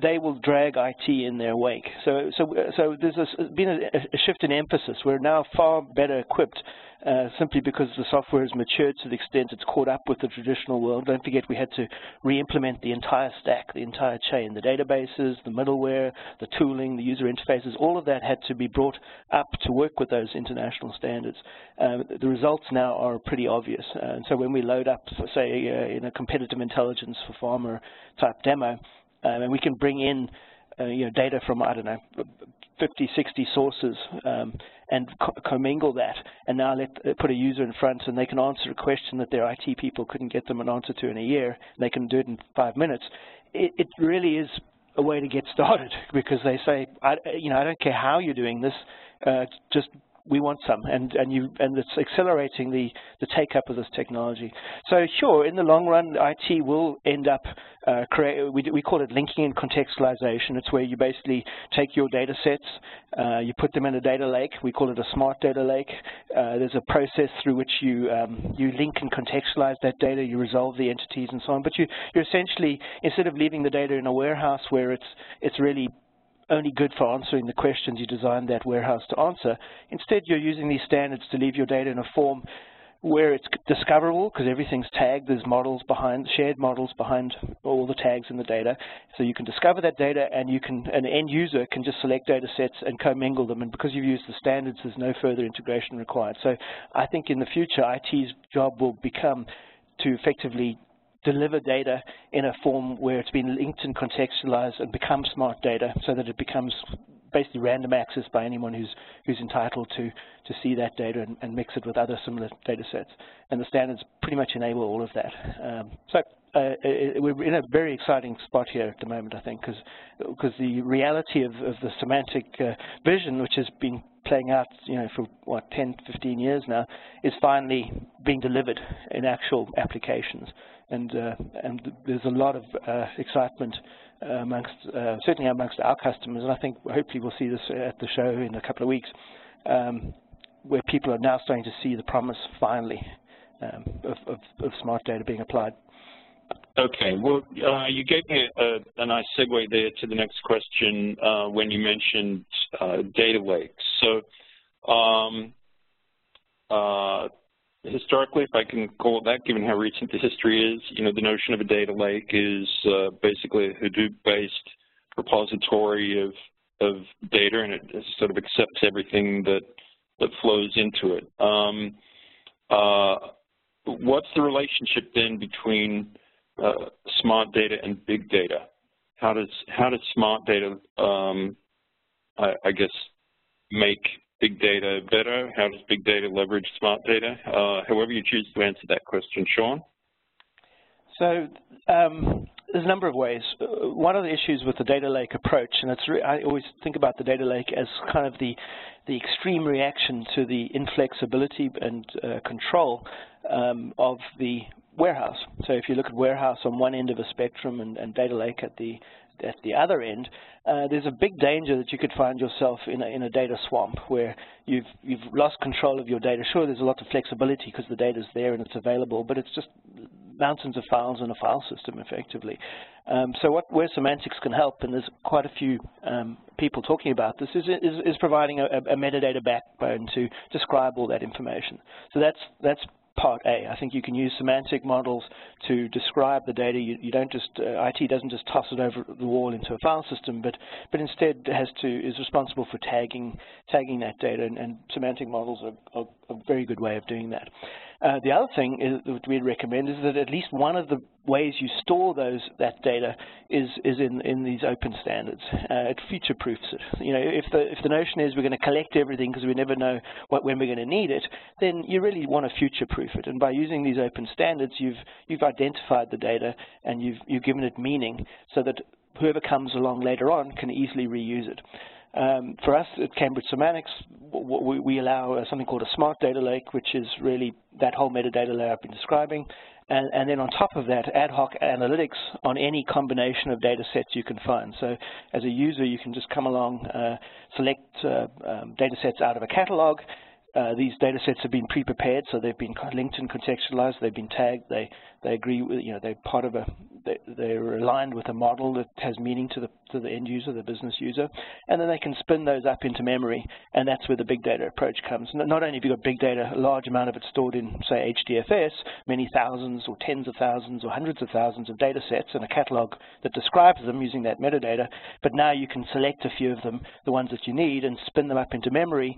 they will drag IT in their wake. So, so, so there's a, been a, a, shift in emphasis. We're now far better equipped uh, simply because the software has matured to the extent it's caught up with the traditional world. Don't forget we had to re-implement the entire stack, the entire chain, the databases, the middleware, the tooling, the user interfaces, all of that had to be brought up to work with those international standards. Uh, the results now are pretty obvious. Uh, and so when we load up, say, uh, in a competitive intelligence for pharma type demo, um, and we can bring in uh, you know, data from, I don't know, 50, 60 sources um, and co commingle that, and now let uh, put a user in front and they can answer a question that their IT people couldn't get them an answer to in a year. They can do it in five minutes. It, it really is a way to get started because they say, I, you know, I don't care how you're doing this, uh, just we want some, and and you and it's accelerating the the take up of this technology. So sure, in the long run, IT will end up uh, create. We we call it linking and contextualization. It's where you basically take your data sets, uh, you put them in a data lake. We call it a smart data lake. Uh, there's a process through which you um, you link and contextualize that data. You resolve the entities and so on. But you you're essentially instead of leaving the data in a warehouse where it's it's really only good for answering the questions you designed that warehouse to answer. Instead, you're using these standards to leave your data in a form where it's discoverable because everything's tagged. There's models behind, shared models behind all the tags in the data. So you can discover that data and you can, an end user can just select data sets and commingle them. And because you've used the standards, there's no further integration required. So I think in the future, IT's job will become to effectively deliver data in a form where it's been linked and contextualized and become smart data so that it becomes basically random access by anyone who's who's entitled to to see that data and, and mix it with other similar data sets. And the standards pretty much enable all of that. Um, so uh, it, we're in a very exciting spot here at the moment, I think, because because the reality of, of the semantic uh, vision, which has been playing out, you know, for what 10, 15 years now, is finally being delivered in actual applications, and uh, and there's a lot of uh, excitement amongst, uh, certainly amongst our customers, and I think hopefully we'll see this at the show in a couple of weeks, um, where people are now starting to see the promise finally um, of, of, of, smart data being applied. Okay, well, uh, you gave me a, a, nice segue there to the next question uh, when you mentioned uh, data lakes. So um, historically, if I can call it that, given how recent the history is, you know, the notion of a data lake is uh, basically a Hadoop-based repository of of data, and it sort of accepts everything that that flows into it. Um, uh, what's the relationship then between uh, smart data and big data? How does how does smart data, um, I, I guess, make big data better? How does big data leverage smart data? Uh, however you choose to answer that question, Sean. So um, there's a number of ways. Uh, one of the issues with the data lake approach, and it's I always think about the data lake as kind of the the extreme reaction to the inflexibility and uh, control um, of the warehouse. So if you look at warehouse on one end of a spectrum and, and data lake at the at the other end, uh, there's a big danger that you could find yourself in a, in a data swamp where you've, you've lost control of your data. Sure, there's a lot of flexibility because the data's there and it's available, but it's just mountains of files in a file system effectively. Um, so what, where semantics can help, and there's quite a few um, people talking about this, is, is, is providing a, a, metadata backbone to describe all that information. So that's, that's part A. I think you can use semantic models to describe the data. You, you don't just uh, IT doesn't just toss it over the wall into a file system, but but instead has to is responsible for tagging tagging that data, and, and semantic models are, are, a very good way of doing that. Uh, the other thing is, that we'd recommend is that at least one of the ways you store those that data is is in in these open standards. Uh, it future proofs it. You know, if the if the notion is we're going to collect everything because we never know what when we're going to need it, then you really want to future proof it. And by using these open standards, you've you've identified the data and you've you've given it meaning so that whoever comes along later on can easily reuse it. Um, for us at Cambridge Semantics, we, we allow uh, something called a smart data lake, which is really that whole metadata layer I've been describing. And, and, then on top of that, ad hoc analytics on any combination of data sets you can find. So as a user, you can just come along, uh, select uh, um, data sets out of a catalog, uh, these data sets have been pre-prepared, so they've been linked and contextualized. They've been tagged. They they agree with you know they're part of a they, they're aligned with a model that has meaning to the to the end user, the business user, and then they can spin those up into memory, and that's where the big data approach comes. Not only have you got big data, a large amount of it stored in say HDFS, many thousands or tens of thousands or hundreds of thousands of data sets, and a catalog that describes them using that metadata. But now you can select a few of them, the ones that you need, and spin them up into memory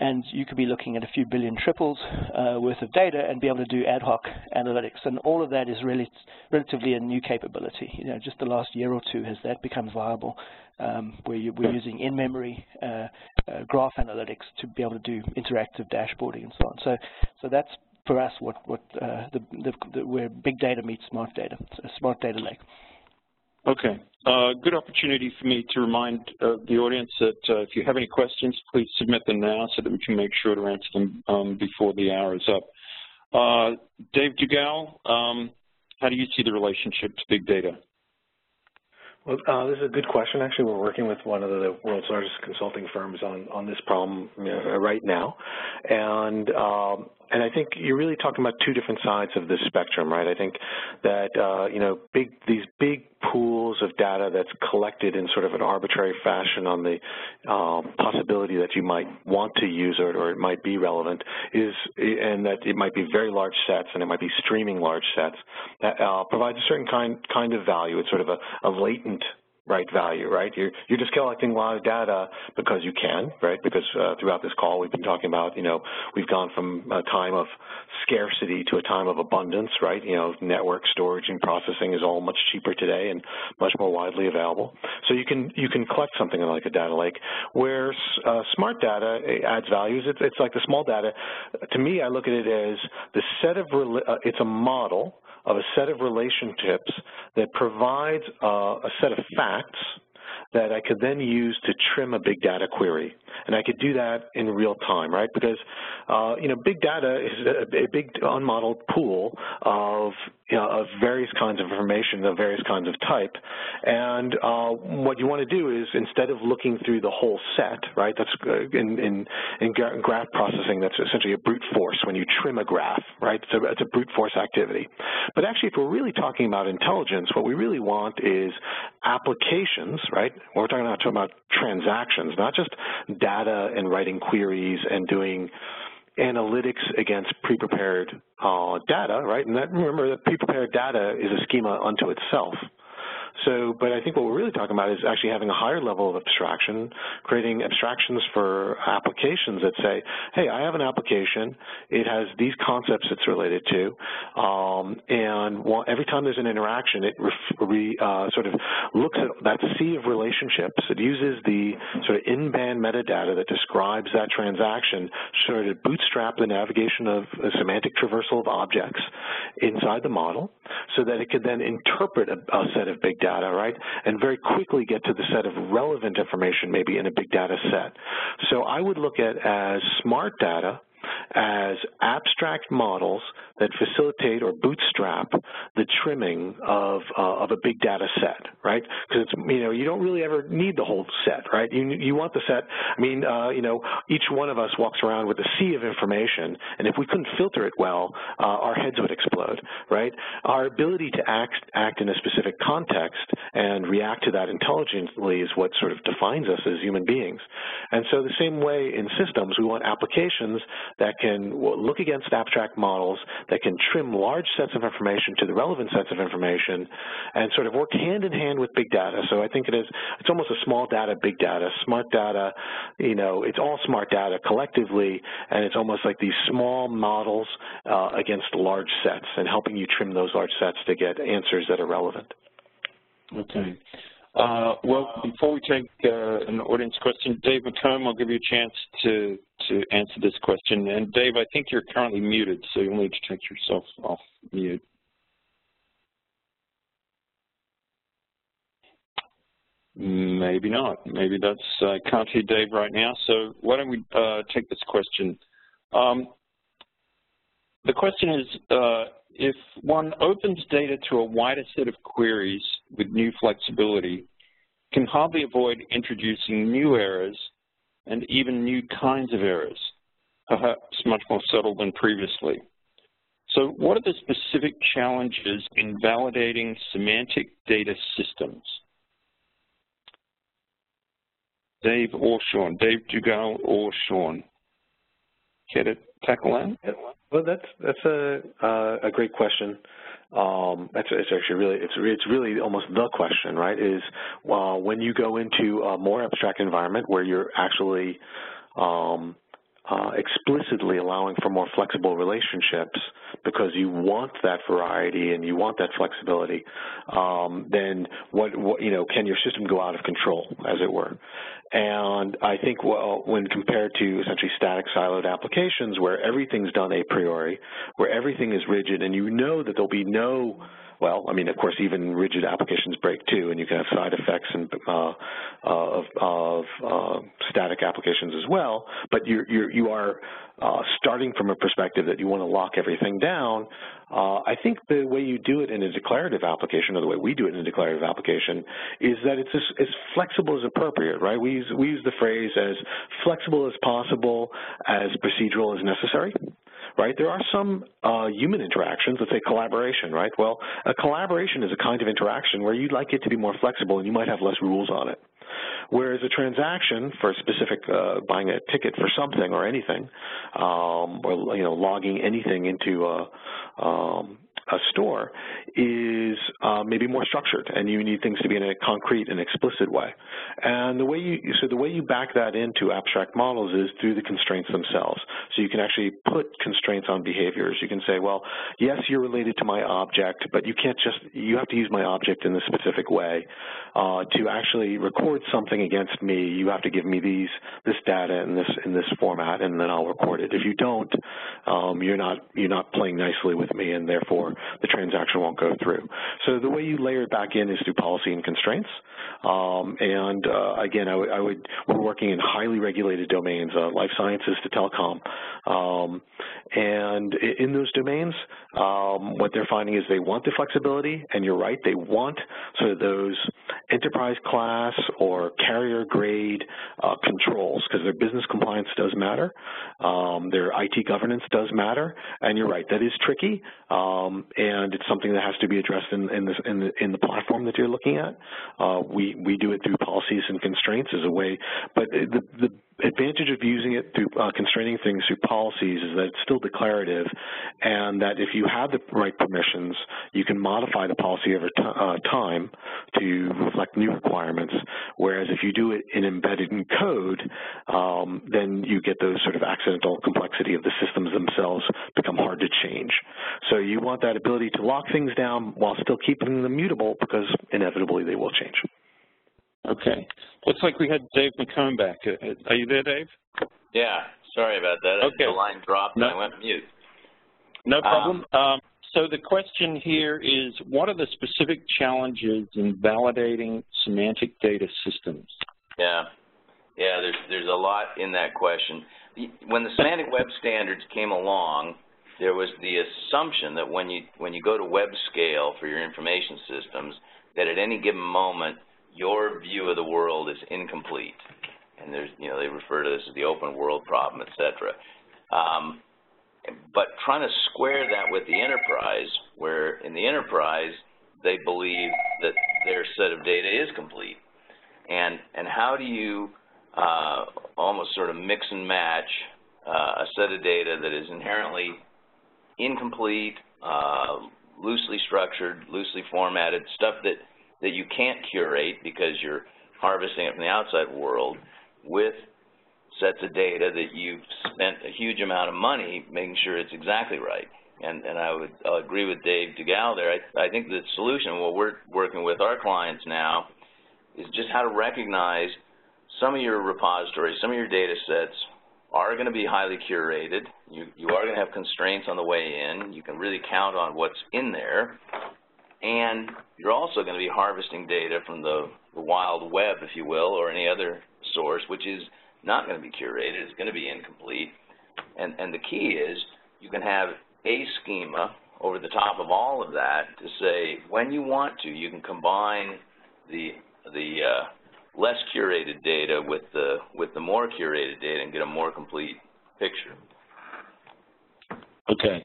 and you could be looking at a few billion triples uh, worth of data and be able to do ad hoc analytics. And all of that is really relatively a new capability. You know, just the last year or two has that become viable, um, where you, we're using in-memory uh, uh, graph analytics to be able to do interactive dashboarding and so on. So, so that's for us what, what uh, the, the, the, where big data meets smart data, a smart data lake. Okay. Uh, good opportunity for me to remind uh, the audience that uh, if you have any questions, please submit them now so that we can make sure to answer them um, before the hour is up. Uh, Dave Duggal, um, how do you see the relationship to big data? Well, uh, this is a good question. Actually, we're working with one of the world's largest consulting firms on, on this problem you know, right now. And um, and I think you're really talking about two different sides of this spectrum, right? I think that, uh, you know, big these big pools of data that's collected in sort of an arbitrary fashion on the um, possibility that you might want to use it or it might be relevant is, and that it might be very large sets and it might be streaming large sets, that uh, provides a certain kind, kind of value. It's sort of a, a latent right value, right? You're, you're just collecting a lot of data because you can, right? Because uh, throughout this call we've been talking about, you know, we've gone from a time of scarcity to a time of abundance, right? You know, network storage and processing is all much cheaper today and much more widely available. So you can you can collect something like a data lake. Where uh, smart data adds values, it's, it's like the small data. To me, I look at it as the set of, uh, it's a model of a set of relationships that provides uh, a set of facts that I could then use to trim a big data query. And I could do that in real time, right? Because, uh, you know, big data is a, a big unmodeled pool of, you know, of various kinds of information of various kinds of type. And uh, what you want to do is instead of looking through the whole set, right, that's uh, in, in, in graph processing, that's essentially a brute force when you trim a graph, right? A, it's a brute force activity. But actually, if we're really talking about intelligence, what we really want is applications, right? We're talking about, talking about transactions, not just data and writing queries and doing analytics against pre-prepared uh, data, right? And that, remember that pre-prepared data is a schema unto itself. So, but I think what we're really talking about is actually having a higher level of abstraction, creating abstractions for applications that say, hey, I have an application, it has these concepts it's related to, um, and every time there's an interaction, it re, uh, sort of looks at that sea of relationships. It uses the sort of in-band metadata that describes that transaction, sort of bootstrap the navigation of a semantic traversal of objects inside the model, so that it could then interpret a, a set of big data, right, and very quickly get to the set of relevant information maybe in a big data set. So I would look at as smart data as abstract models that facilitate or bootstrap the trimming of, uh, of a big data set, right? Because it's, you know, you don't really ever need the whole set, right? You, you want the set, I mean, uh, you know, each one of us walks around with a sea of information, and if we couldn't filter it well, uh, our heads would explode, right? Our ability to act, act in a specific context and react to that intelligently is what sort of defines us as human beings. And so the same way in systems, we want applications that can look against abstract models, that can trim large sets of information to the relevant sets of information, and sort of work hand in hand with big data. So I think it is, it's almost a small data, big data, smart data, you know, it's all smart data collectively, and it's almost like these small models uh, against large sets and helping you trim those large sets to get answers that are relevant. Okay. Uh, well, before we take uh, an audience question, Dave McComb, I'll give you a chance to, to answer this question. And Dave, I think you're currently muted, so you'll need to take yourself off mute. Maybe not. Maybe that's, I uh, can't hear Dave right now. So why don't we uh, take this question? Um, the question is, uh, if one opens data to a wider set of queries with new flexibility, can hardly avoid introducing new errors and even new kinds of errors, perhaps much more subtle than previously. So what are the specific challenges in validating semantic data systems? Dave or Sean, Dave Duggal or Sean. Care to tackle that? Well, that's that's a uh, a great question. Um, that's it's actually really it's it's really almost the question, right? Is uh, when you go into a more abstract environment where you're actually um, explicitly allowing for more flexible relationships because you want that variety and you want that flexibility, um, then what, what, you know, can your system go out of control, as it were? And I think well, when compared to essentially static siloed applications where everything's done a priori, where everything is rigid and you know that there'll be no well, I mean, of course, even rigid applications break too, and you can have side effects and, uh, of, of uh, static applications as well. But you're, you're you are uh, starting from a perspective that you want to lock everything down. Uh, I think the way you do it in a declarative application, or the way we do it in a declarative application, is that it's as, as flexible as appropriate, right? We use, we use the phrase as flexible as possible, as procedural as necessary right? There are some uh, human interactions, let's say collaboration, right? Well, a collaboration is a kind of interaction where you'd like it to be more flexible and you might have less rules on it. Whereas a transaction for a specific uh, buying a ticket for something or anything, um, or you know logging anything into a um, a store is uh, maybe more structured, and you need things to be in a concrete and explicit way. And the way you so the way you back that into abstract models is through the constraints themselves. So you can actually put constraints on behaviors. You can say, well, yes, you're related to my object, but you can't just you have to use my object in this specific way uh, to actually record something against me. You have to give me these this data in this in this format, and then I'll record it. If you don't, um, you're not you're not playing nicely with me, and therefore the transaction won't go through. So the way you layer it back in is through policy and constraints. Um, and uh, again, I, I, would we're working in highly regulated domains, uh, life sciences to telecom, um, and in those domains, um, what they're finding is they want the flexibility, and you're right, they want sort of those enterprise class or carrier grade uh, controls because their business compliance does matter, um, their IT governance does matter, and you're right, that is tricky, um, and it's something that has to be addressed in, in, this, in, the, in the platform that you're looking at. Uh, we, we do it through policies and constraints as a way, but the, the advantage of using it through uh, constraining things through policies is that it's still declarative and that if you have the right permissions, you can modify the policy over uh, time to reflect new requirements, whereas if you do it in embedded in code, um, then you get those sort of accidental complexity of the systems themselves become hard to change. So you want that ability to lock things down while still keeping them mutable because inevitably they will change. Okay. Looks like we had Dave McComb back. Uh, uh, are you there, Dave? Yeah. Sorry about that. Okay. The line dropped no. and I went mute. No problem. Um, um, so the question here is, what are the specific challenges in validating semantic data systems? Yeah. Yeah, there's, there's a lot in that question. When the semantic web standards came along, there was the assumption that when you, when you go to web scale for your information systems, that at any given moment your view of the world is incomplete. And there's, you know, they refer to this as the open world problem, et cetera. Um, but trying to square that with the enterprise, where in the enterprise, they believe that their set of data is complete. And, and how do you uh, almost sort of mix and match uh, a set of data that is inherently incomplete, uh, loosely structured, loosely formatted, stuff that that you can't curate because you're harvesting it from the outside world with sets of data that you've spent a huge amount of money making sure it's exactly right. And, and I would I'll agree with Dave Duggal there. I, I think the solution, what we're working with our clients now, is just how to recognize some of your repositories, some of your data sets are going to be highly curated. You, you are going to have constraints on the way in. You can really count on what's in there and you're also going to be harvesting data from the, the wild web, if you will, or any other source, which is not going to be curated. It's going to be incomplete. And, and the key is you can have a schema over the top of all of that to say when you want to, you can combine the, the uh, less curated data with the, with the more curated data and get a more complete picture. Okay.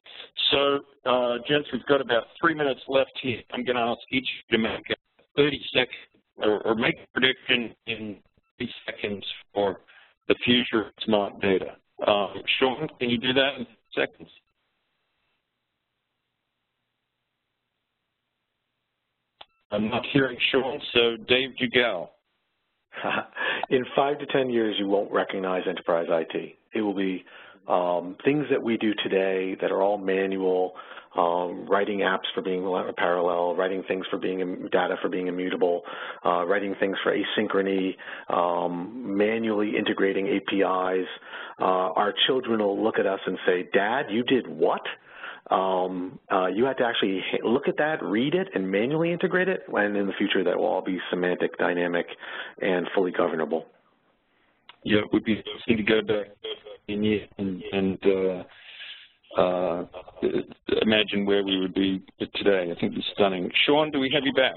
So, uh, gents, we've got about three minutes left here. I'm going to ask each of you to make 30 seconds or, or make a prediction in 30 seconds for the future of smart data. Um, Sean, can you do that in seconds? I'm not hearing Sean, so Dave Duggal. in five to 10 years, you won't recognize enterprise IT. It will be um, things that we do today that are all manual, um, writing apps for being parallel, writing things for being data for being immutable, uh, writing things for asynchrony, um, manually integrating APIs. Uh, our children will look at us and say, Dad, you did what? Um, uh, you have to actually look at that, read it, and manually integrate it, and in the future that will all be semantic, dynamic, and fully governable. Yeah, it would be interesting to go back in and, and uh, uh, imagine where we would be today. I think it's stunning. Sean, do we have you back?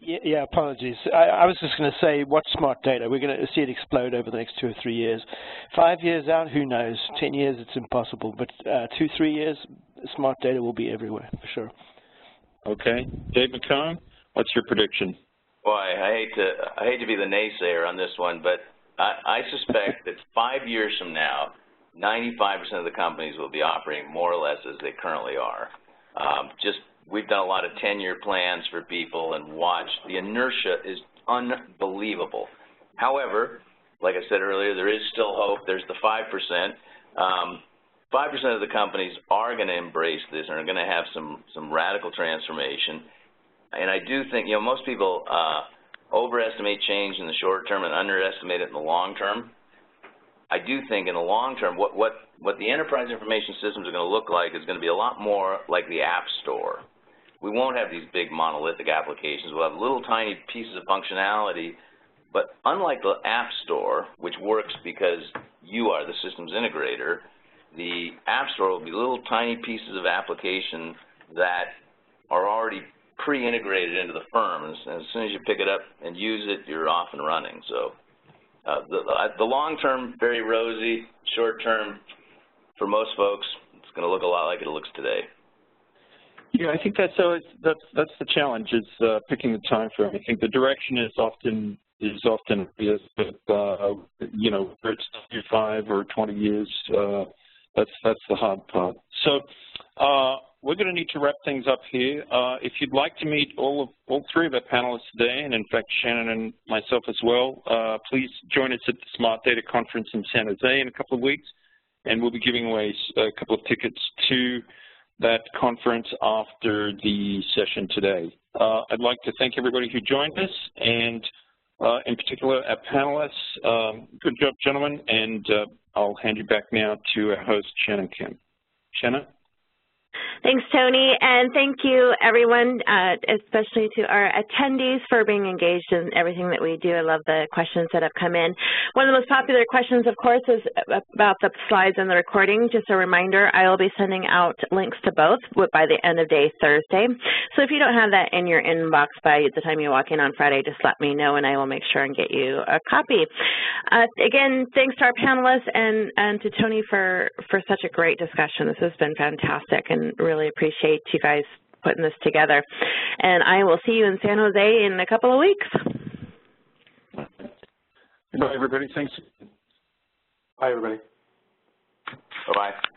Yeah, yeah apologies. I, I was just going to say, what's smart data? We're going to see it explode over the next two or three years. Five years out, who knows? Ten years, it's impossible. But uh, two, three years, smart data will be everywhere, for sure. Okay. Dave McComb, what's your prediction? Boy, I hate to I hate to be the naysayer on this one, but I, suspect that five years from now, 95% of the companies will be operating more or less as they currently are. Um, just we've done a lot of 10-year plans for people and watched. The inertia is unbelievable. However, like I said earlier, there is still hope. There's the 5%. Um, 5% of the companies are going to embrace this and are going to have some, some radical transformation. And I do think, you know, most people uh, overestimate change in the short term and underestimate it in the long term. I do think in the long term, what, what, what the enterprise information systems are going to look like is going to be a lot more like the App Store. We won't have these big monolithic applications. We'll have little tiny pieces of functionality, but unlike the App Store, which works because you are the systems integrator, the App Store will be little tiny pieces of application that are already pre-integrated into the firm. And as soon as you pick it up and use it, you're off and running. So uh, the, the long term, very rosy. Short term, for most folks, it's going to look a lot like it looks today. Yeah, I think that's always, that's that's the challenge is uh, picking the time frame. I think the direction is often is often is uh, you know whether it's five or 20 years. Uh, that's that's the hard part. So uh, we're going to need to wrap things up here. Uh, if you'd like to meet all of all three of our panelists today, and in fact Shannon and myself as well, uh, please join us at the Smart Data Conference in San Jose in a couple of weeks, and we'll be giving away a couple of tickets to that conference after the session today. Uh, I'd like to thank everybody who joined us, and uh, in particular our panelists. Um, good job, gentlemen, and uh, I'll hand you back now to our host, Shannon Kim. Shannon? Thanks, Tony, and thank you, everyone, uh, especially to our attendees for being engaged in everything that we do. I love the questions that have come in. One of the most popular questions, of course, is about the slides and the recording. Just a reminder, I will be sending out links to both by the end of day Thursday. So if you don't have that in your inbox by the time you walk in on Friday, just let me know, and I will make sure and get you a copy. Uh, again, thanks to our panelists and, and to Tony for, for such a great discussion. This has been fantastic and really appreciate you guys putting this together. And I will see you in San Jose in a couple of weeks. Bye, everybody. Thanks. Bye, everybody. Bye-bye.